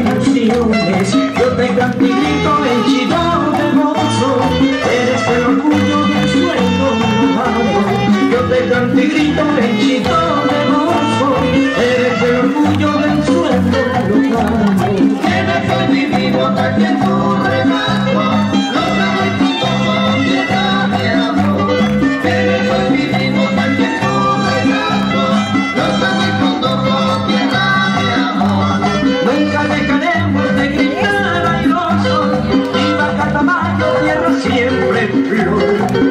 ilusiones Yo te canto y grito henchido de gozo. Eres el orgullo del sueño humano Yo te canto y grito henchido de gozo. Eres el orgullo del sueño humano Eres el divino que río.